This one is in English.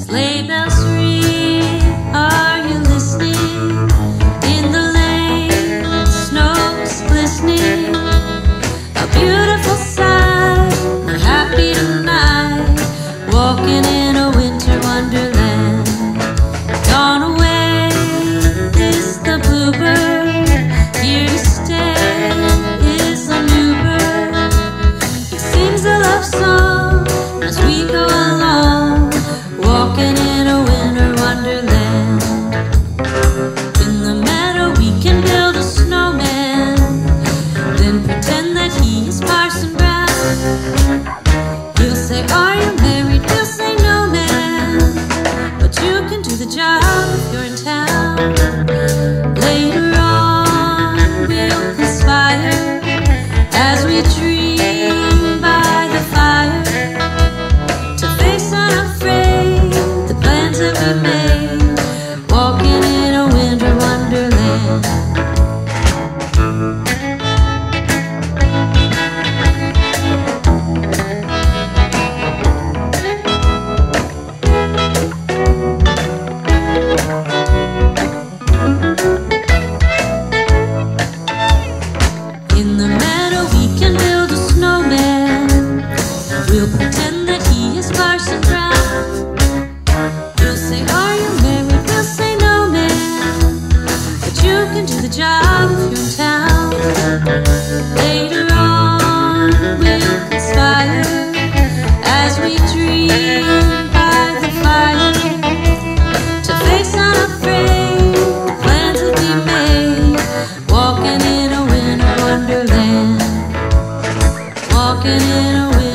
Sleigh bells job if you're in town. job of your town. Later on, we'll conspire as we dream by the fire to face unafraid. Plans will be made, walking in a winter wonderland. Walking in a winter